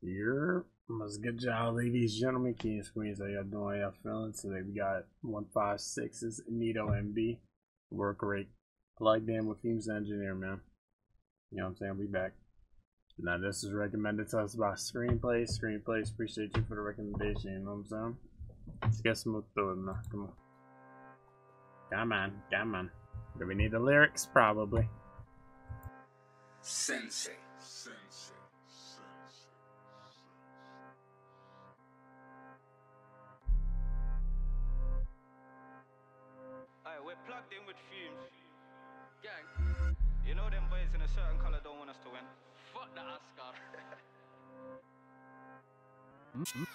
Here, what's good job, ladies, and gentlemen, King Squeeze. How y'all doing? How y'all feeling? We got 156's Nito NB. Work rate. Like them with Fumez Engineer, man. You know what I'm saying? We back. Now, this is recommended to us by Screenplays. Screenplays, appreciate you for the recommendation, you know what I'm saying? Let's get smooth through it, man. Come on. Come on, come on. Do we need the lyrics? Probably. Sensei. Aye, plugged in with Fumez. Gang. You know them boys in a certain color don't want us to win. Fuck the Oscar.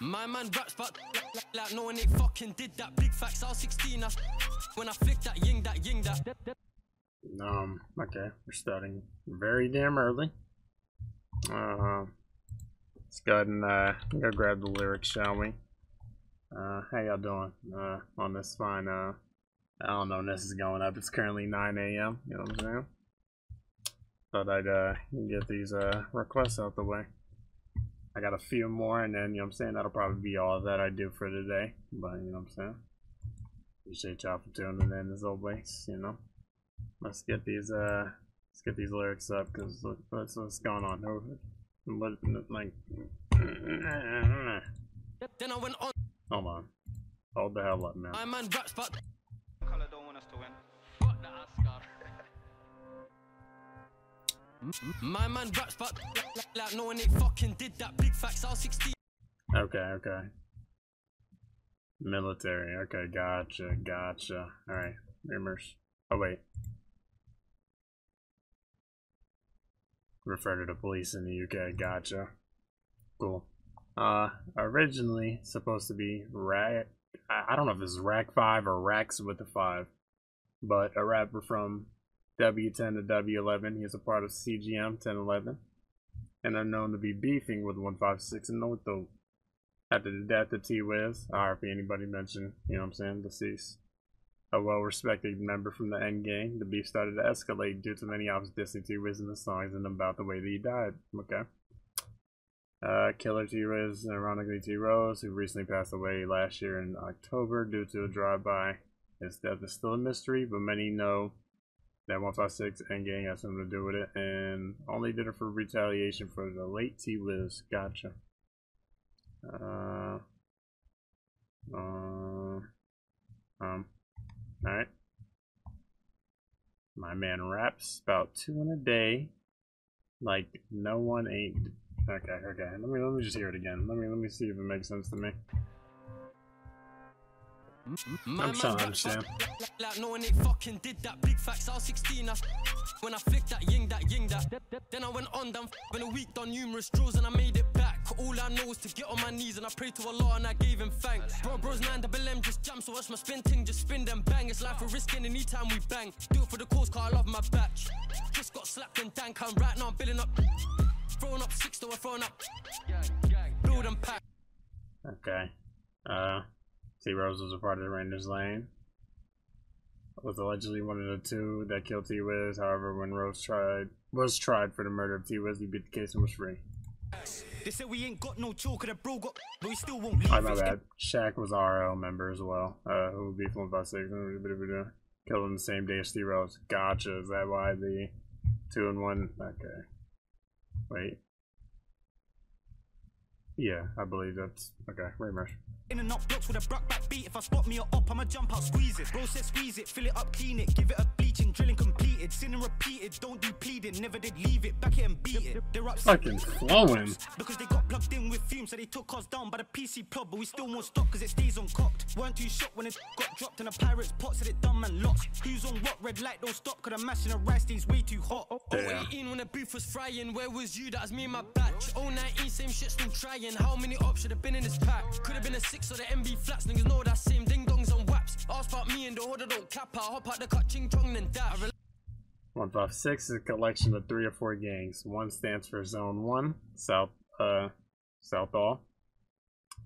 My man raps but like, like no one ain't fucking did that. Big facts, I was 16. I when I flicked that ying, that ying, that. Um, okay, we're starting very damn early. Uh, let's go ahead and uh, go grab the lyrics, shall we? Uh, how y'all doing? Uh, on this fine, uh, I don't know when this is going up. It's currently 9 a.m., you know what I'm saying? Thought I'd, uh, get these, uh, requests out the way. I got a few more, and then, you know what I'm saying, that'll probably be all that I do for today. But, you know what I'm saying? Appreciate y'all for tuning in as always, you know? Let's get these uh let's get these lyrics up because look what's what's going on. What like hold on. Hold the hell up man. My man raps but like, like no one fucking did that. Big facts, was 16. Okay, okay. Military, okay, gotcha, gotcha. Alright, rumors. Oh wait. Refer to the police in the UK, gotcha. Cool. Uh, originally supposed to be Rack. I I don't know if it's Rack 5 or Racks with the 5. But a rapper from W10 to W11. He is a part of CGM 1011. And are known to be beefing with 156 and Northolt. After the death of T Wiz, RP anybody mentioned, you know what I'm saying, deceased. A well respected member from the N Gang, the beef started to escalate due to many ops dissing T Wiz in the songs and about the way that he died. Okay. Uh, Killer T Wiz, ironically T Rose, who recently passed away last year in October due to a drive by. His death is still a mystery, but many know that 156 N Gang has something to do with it and only did it for retaliation for the late T Wiz. Gotcha. Uh, uh, um, alright. My man raps about two in a day. Like no one ain't. Okay, okay. Let me let me just hear it again. Let me let me see if it makes sense to me. I'm trying to understand. like, no one ain't fucking did that. Big facts, I was 16. I when I flicked that ying, that ying, that. Then I went on, done in a week, done numerous draws, and I made it back. All I know is to get on my knees and I pray to Allah and I gave him thanks. Bro, bros, 9 double M just jam, so watch my spin ting, just spin them bang. It's life risking anytime we bang. Do it for the cause, cause I love my batch. Just got slapped and dank, I'm right now, I'm building up. Throwing up six, though I throwing up. Build and pack. Okay. Uh, T Rose was a part of the Rayners Lane. Was allegedly one of the two that killed T Wiz. However, when Rose tried was tried for the murder of T Wiz, he beat the case and was free. They said we ain't got no and the bro got, but we still won't leave. Oh, my bad. Shaq was RL member as well. Uh, who would be from about six. Killed him the same day as T Rose. Gotcha. Is that why the two and one? Okay. Wait. Yeah, I believe that's okay. Rumors. In and up blocks with a bruck back beat. If I spot me or up, I'ma jump out, squeeze it. Bro said squeeze it, fill it up, clean it, give it a bleaching, drilling completed, sin and repeated. Don't do pleading, never did leave it, back it and beat it. They're upset Fucking flowing. because they got plugged in with Fumez, so they took us down by the PC plug, but we still won't stop because it stays uncocked. Weren't too shocked when it got dropped and the pirates pot said it done man lost. Who's on what? Red light don't stop, cause the mashing the rice thing's way too hot. Yeah. 018 when the beef was frying, where was you? That was me and my batch. 019, same shit, still trying. How many ops should have been in this pack? Could have been a six or the MB flats, niggas know that same ding dongs on waps. Ask about me and the order don't cap out. Hop out the cut, ching chong, then dash. 156 is a collection of three or four gangs. One stands for Zone 1, South uh Southall.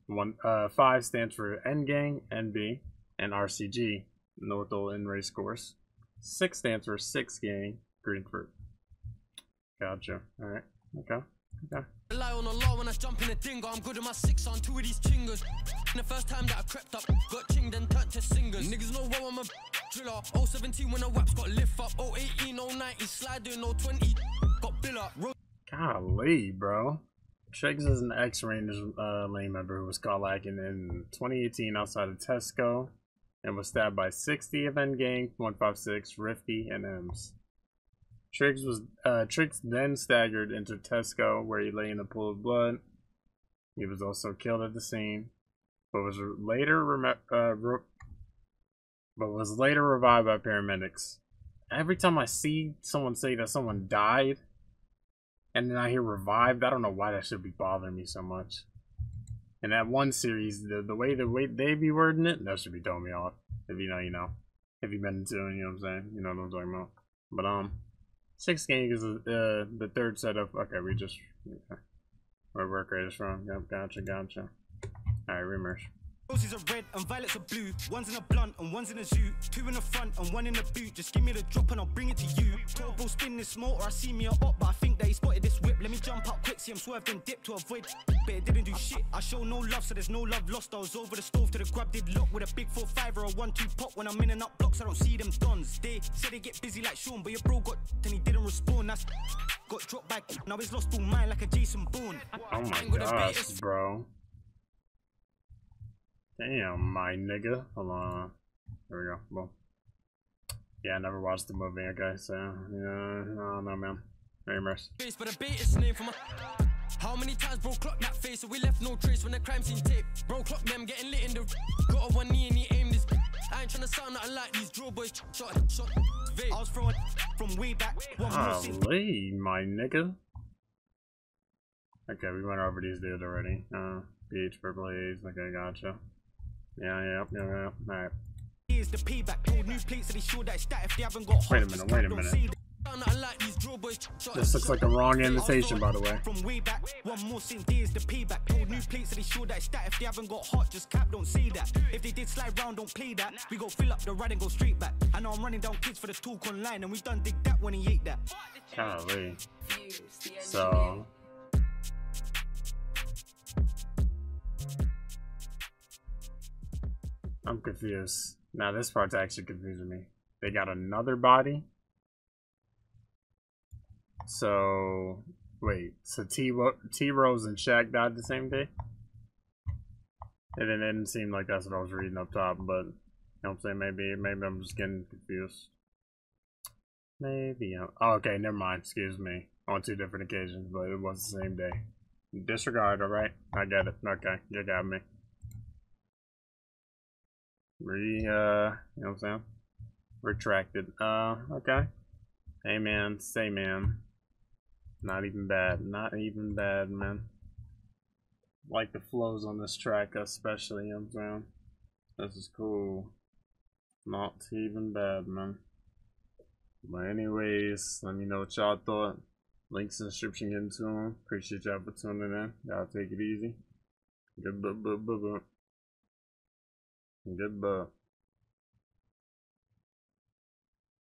One uh five stands for N Gang, NB, and RCG, Northolt and Racecourse. Six stands for Six Gang, Greenford. Gotcha. Alright, okay. Okay. Rely on the law when I jump in a dingo. I'm good with my six on two of these chingers. The first time that I crept up, got chinged and turned to singers. Niggas know what I'm a driller. 017 when the waps got lift up. 018, 090, sliding, 020, got bill up. Golly, bro. Triggs is an ex-Rayners uh, lane member who was caught lacking in 2018 outside of Tesco and was stabbed by 60 event gang, 156, Rifty, and M's. Triggs was uh, Triggs then staggered into Tesco where he lay in a pool of blood. He was also killed at the scene, but was later uh, re- but was later revived by paramedics. Every time I see someone say that someone died, and then I hear revived. I don't know why that should be bothering me so much. And that one series, the the way the way they be wording it, that should be throwing me off. If you know, you know. If you've been into you know what I'm saying. You know what I'm talking about. But um, six gang is uh, the third set of. Okay, we just okay. where work rate is from. Yep, gotcha, gotcha. All right, remerge. Roses are red and violets are blue. One's in a blunt and one's in a zoo. Two in the front and one in the boot. Just give me the drop and I'll bring it to you. Turbo spin this motor, I see me a up, but I think that he spotted see him swerved and dip to avoid. But it didn't do shit. I show no love, so there's no love lost. I was over the stove to the grab, did lock with a big 4-5 or a 1-2 pop. When I'm in and up blocks, I don't see them dons. They said they get busy like Sean, but your bro got and he didn't respond. That's got dropped back. Now he's lost all mine like a Jason Bourne. Oh my gosh, bro. Damn, my nigga. Hold on. There we go. Well, yeah, I never watched the movie, okay, so, yeah, no, no, man. Very mercy. But a bait is name. How many times bro clock that face so we left no trace when the crime scene tape Bro clock them getting lit in the Got a one knee and he aimed this I ain't tryna sound nothing like these drill boys shot shot vape I was throwing from way back one more scene. Golly, my nigga. Okay, we went over these dudes already. Uh, beach, Purple Hayez. Okay, gotcha. Yeah, yeah, yeah, yeah. Alright. Here's the payback. New plates that they show that it's that if they haven't got. Wait a minute, wait a minute. See that. Sound nothing like these drill boys shot This looks like a wrong I invitation, by the way. From way back, one more scene. Here's the payback. Told new plates that they show that it's that if they haven't got hot. Just cap, don't say that. If they did slide round, don't play that. We go fill up the ride and go straight back. I know I'm running down kids for the talk online, and we done dig that when he ate that. Golly. So. I'm confused. Now this part's actually confusing me. They got another body. So wait, so T T Rose and Shaq died the same day? It didn't, seem like that's what I was reading up top, but you know what I'm saying? Maybe maybe I'm just getting confused. Maybe. I'm, oh, okay, never mind. Excuse me. On two different occasions, but it was the same day. Disregard, alright? I get it. Okay, you got me. Re, uh, you know what I'm saying? Retracted. Uh, okay. Hey, man. Say, man. Not even bad. Not even bad, man. Like the flows on this track, especially, you know what I'm saying? This is cool. Not even bad, man. But anyways, let me know what y'all thought. Links in the description getting to them. Appreciate y'all for tuning in. Y'all take it easy. Good buh. Good.